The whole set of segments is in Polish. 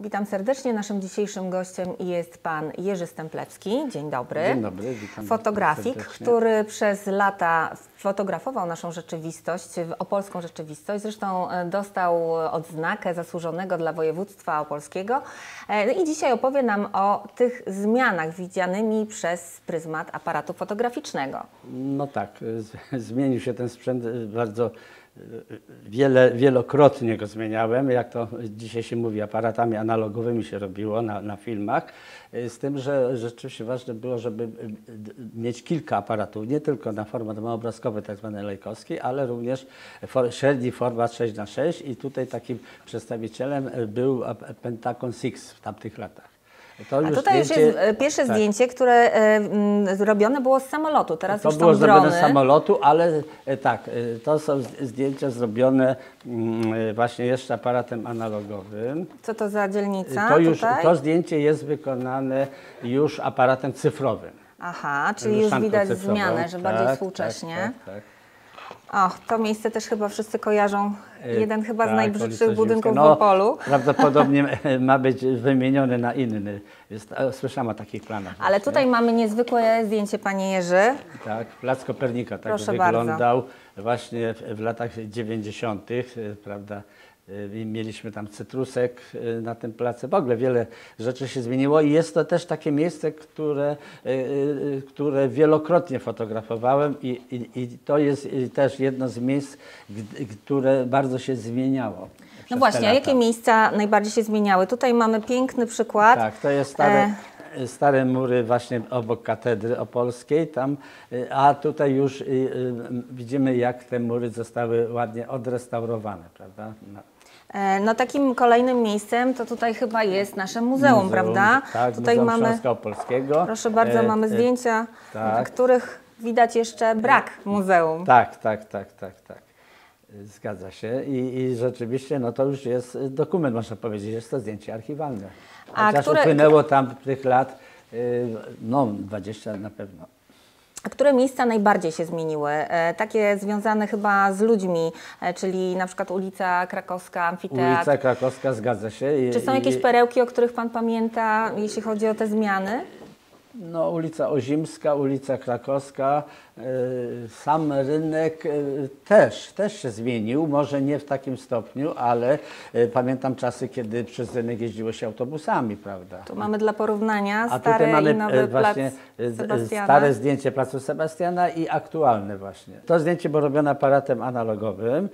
Witam serdecznie. Naszym dzisiejszym gościem jest pan Jerzy Stemplewski. Dzień dobry. Dzień dobry, witam Fotografik, serdecznie. który przez lata fotografował naszą rzeczywistość, opolską rzeczywistość. Zresztą e, dostał odznakę zasłużonego dla województwa opolskiego. E, I dzisiaj opowie nam o tych zmianach widzianymi przez pryzmat aparatu fotograficznego. No tak, z- zmienił się ten sprzęt bardzo wiele, wielokrotnie go zmieniałem, jak to dzisiaj się mówi, aparatami analogowymi się robiło na, na filmach, z tym, że rzeczywiście ważne było, żeby d- mieć kilka aparatów, nie tylko na format małoobrazkowy, tak zwany lejkowski, ale również for, średni format 6 na 6 i tutaj takim przedstawicielem był ap- Pentacon 6 w tamtych latach. To A tutaj już jest e, pierwsze tak. zdjęcie, które e, zrobione było z samolotu. Teraz To już było są zrobione drony. z samolotu, ale e, tak, e, to są zdjęcia zrobione właśnie jeszcze aparatem analogowym. Co to za dzielnica To, już, tutaj? to zdjęcie jest wykonane już aparatem cyfrowym. Aha, czyli już widać cyfrową. zmianę, że bardziej Tak, współcześnie. Tak, tak, Och, to miejsce też chyba wszyscy kojarzą. tak. Jeden chyba z Tak, najbrzydszych ulica budynków Ziemska. w Opolu. Prawdopodobnie e, ma być wymieniony na inny. E, słyszałam o takich planach. Ale właśnie. tutaj mamy niezwykłe zdjęcie, panie Jerzy. Tak, Plac Kopernika tak Proszę wyglądał właśnie w, latach 90., y, prawda? Y, Mieliśmy tam cytrusek y, na tym placu. W ogóle wiele rzeczy się zmieniło i jest to też takie miejsce, które, y, które wielokrotnie fotografowałem i, i, i to jest też jedno z miejsc, które bardzo się zmieniało. No właśnie, a jakie miejsca najbardziej się zmieniały? Tutaj mamy piękny przykład. Tak, to jest stare, E. stare mury właśnie obok katedry opolskiej, tam, a tutaj już widzimy jak te mury zostały ładnie odrestaurowane, prawda? No. E, No takim kolejnym miejscem to tutaj chyba jest nasze muzeum, prawda? Tak, tutaj Muzeum mamy, Śląska Opolskiego. proszę bardzo, E, mamy e, zdjęcia, tak. których widać jeszcze brak muzeum. Tak, tak, tak, tak, tak. Zgadza się I, i rzeczywiście no to już jest dokument, można powiedzieć, jest to zdjęcie archiwalne. A Chociaż które- upłynęło tam tych lat, y, no 20 na pewno. A które miejsca najbardziej się zmieniły? E, takie związane chyba z ludźmi, e, czyli na przykład ulica Krakowska, Amfiteatr. Ulica Krakowska, zgadza się. I, Czy są jakieś perełki, o których Pan pamięta, jeśli chodzi o te zmiany? No, ulica Ozimska, ulica Krakowska, y, sam rynek y, też, też się zmienił, może nie w takim stopniu, ale y, pamiętam czasy, kiedy przez rynek jeździło się autobusami, prawda? Tu mamy dla porównania A stary tutaj mamy i nowy właśnie stare zdjęcie placu Sebastiana i aktualne właśnie. To zdjęcie było robione aparatem analogowym.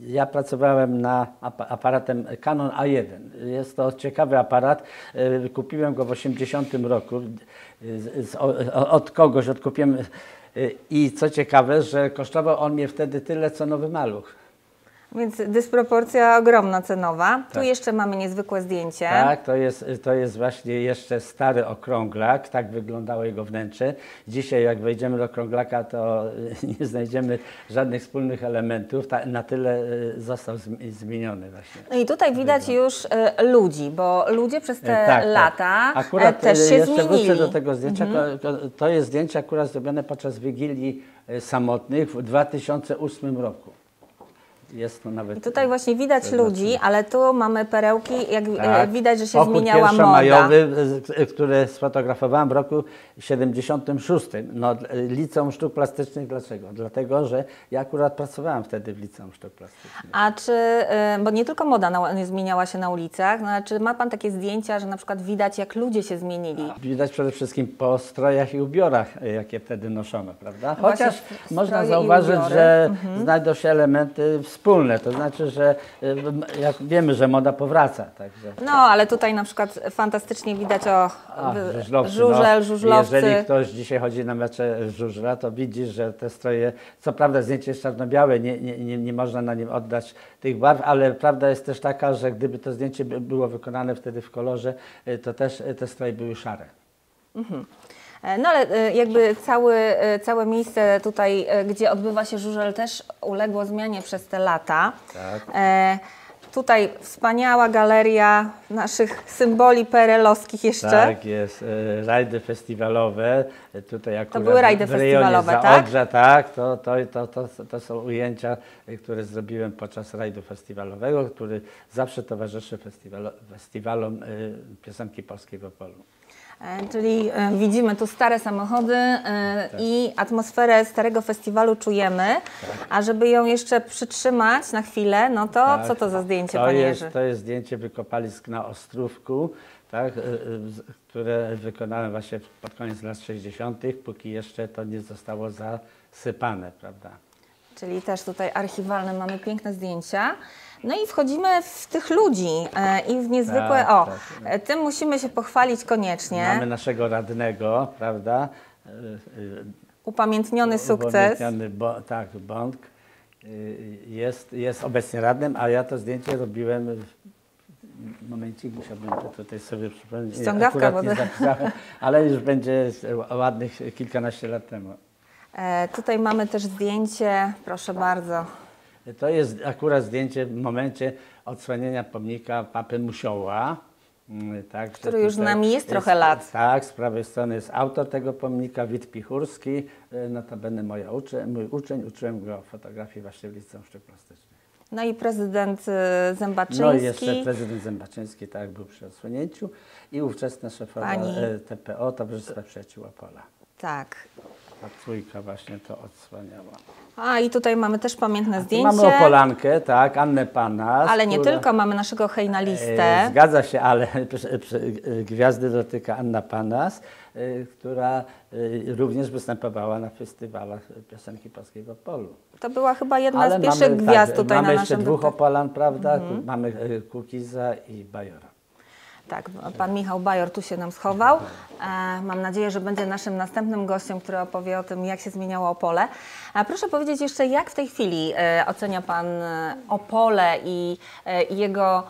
Ja pracowałem na ap- aparatem Canon A1. Jest to ciekawy aparat. Y, Kupiłem go w 80 roku o- od kogoś, odkupiłem. y, I co ciekawe, że kosztował on mnie wtedy tyle, co nowy maluch. Więc dysproporcja ogromna cenowa. Tu Tak. jeszcze mamy niezwykłe zdjęcie. Tak, to jest, to jest właśnie jeszcze stary okrąglak, tak wyglądało jego wnętrze. Dzisiaj jak wejdziemy do okrąglaka, to y, nie znajdziemy żadnych wspólnych elementów, Ta, na tyle y, został zmi- zmieniony właśnie. No i tutaj widać już e, ludzi, bo ludzie przez te E, tak, tak. lata Akurat też się jeszcze zmienili. wrócę do tego zdjęcia. Ko- ko- To jest zdjęcie akurat zrobione podczas Wigilii Samotnych w 2008 roku. Jest to nawet... I tutaj właśnie widać ludzi, ale tu mamy perełki, jak e, Tak. widać, że się Pochód zmieniała moda. z- który sfotografowałem w roku 76. No, Liceum Sztuk Plastycznych. Dlaczego? Dlatego, że ja akurat pracowałem wtedy w Liceum Sztuk Plastycznych. A czy, e, bo nie tylko moda na, zmieniała się na ulicach, no, czy ma Pan takie zdjęcia, że na przykład widać, jak ludzie się zmienili? Widać przede wszystkim po strojach i ubiorach, e, jakie wtedy noszono, prawda? Chociaż można zauważyć, że znajdą się elementy wspólne. To znaczy, że m- jak wiemy, że moda powraca. Także. No, ale tutaj na przykład fantastycznie widać o A, żużlowcy, żużel, no. żużlowcy. Jeżeli ktoś dzisiaj chodzi na mecze żużla, to widzi, że te stroje, co prawda zdjęcie jest czarno-białe, nie, nie, nie, nie można na nim oddać tych barw, ale prawda jest też taka, że gdyby to zdjęcie by- było wykonane wtedy w kolorze, y, to też y, te stroje były szare. E, No ale e, jakby cały, e, całe miejsce tutaj, e, gdzie odbywa się żużel też uległo zmianie przez te lata. Tak. E, Tutaj wspaniała galeria naszych symboli perelowskich jeszcze. Tak jest, e, rajdy festiwalowe, tutaj akurat były rajdy festiwalowe, tak? Zaodrza, tak? To, to, to, to, to są ujęcia, które zrobiłem podczas rajdu festiwalowego, który zawsze towarzyszy festiwalo, festiwalom piosenki polskiej w Opolu. E, Czyli e, widzimy tu stare samochody e, i atmosferę starego festiwalu czujemy. A żeby ją jeszcze przytrzymać na chwilę, no to Tak. co to za zdjęcie, To panie jest, to jest zdjęcie wykopalisk na Ostrówku, tak, które wykonałem właśnie pod koniec lat 60., póki jeszcze to nie zostało zasypane, prawda? Czyli też tutaj archiwalne mamy piękne zdjęcia. No i wchodzimy w tych ludzi e, i w niezwykłe. Tak, o, tak. e, tym musimy się pochwalić koniecznie. Mamy naszego radnego, prawda? Y, y, Upamiętniony sukces. upamiętniony Bo, tak, Bąk. Jest, jest obecnie radnym, a ja to zdjęcie robiłem. w- Momencik, musiałbym to tutaj sobie przypomnieć. Nie, Ściągawka, bo nie to- zapisałem, ale już będzie ładnych kilkanaście lat temu. E, tutaj mamy też zdjęcie, proszę bardzo. To jest akurat zdjęcie w momencie odsłonięcia pomnika papy Musioła. mm, Tak, Który już z nami jest trochę lat. Tak, z prawej strony jest autor tego pomnika, Wit Pichurski, y, notabene moja ucze, mój uczeń, uczyłem go fotografii właśnie w Liceum Sztuk Plastycznych. No i prezydent e, Zębaczyński. No i jeszcze prezydent Zębaczyński, tak, był przy odsłonięciu i ówczesna szefowa Pani- e, TPO, Towarzystwa Przyjaciół Opola. Tak. Ta trójka właśnie to odsłaniała. A i tutaj mamy też pamiętne zdjęcie. Mamy Opolankę, tak, Annę Panas. Ale nie która- tylko, mamy naszego hejnalistę. E, Zgadza się, ale gwiazdy dotyka Anna Panas, e, która e, również występowała na festiwalach piosenki polskiej w Opolu. To była chyba jedna Ale z pierwszych mamy, gwiazd tak, tutaj mamy na jeszcze naszym dwóch dotyku. Opolan, prawda? Mamy e, Kukiza i Bajora. Tak, pan Michał Bajor tu się nam schował. E, mam nadzieję, że będzie naszym następnym gościem, który opowie o tym, jak się zmieniało Opole. A proszę powiedzieć jeszcze, jak w tej chwili e, ocenia pan e, Opole i, i jego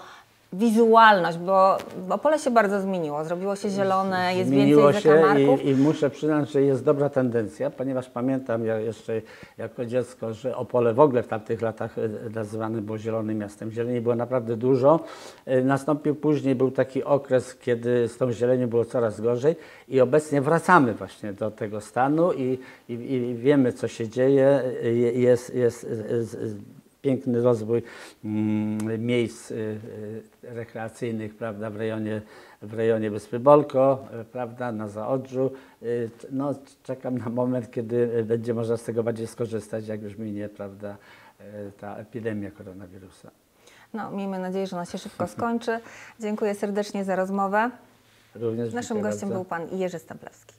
wizualność, bo Opole się bardzo zmieniło, zrobiło się zielone, jest Zmieniło więcej zakamarków. i, i muszę przyznać, że jest dobra tendencja, ponieważ pamiętam ja jeszcze jako dziecko, że Opole w ogóle w tamtych latach e, nazywane było Zielonym Miastem. Zieleni było naprawdę dużo. E, Nastąpił później, był taki okres, kiedy z tą zielenią było coraz gorzej i obecnie wracamy właśnie do tego stanu i, i, i wiemy, co się dzieje. E, Jest, jest, jest, jest piękny rozwój mm, miejsc y, y, rekreacyjnych prawda, w, rejonie, w rejonie Wyspy Bolko, y, prawda, na Zaodrzu. No, czekam na moment, kiedy będzie można z tego bardziej skorzystać, jak już minie prawda, ta epidemia koronawirusa. No, miejmy nadzieję, że ona się szybko skończy. Dziękuję serdecznie za rozmowę. Również Naszym gościem bardzo. był pan Jerzy Stablewski.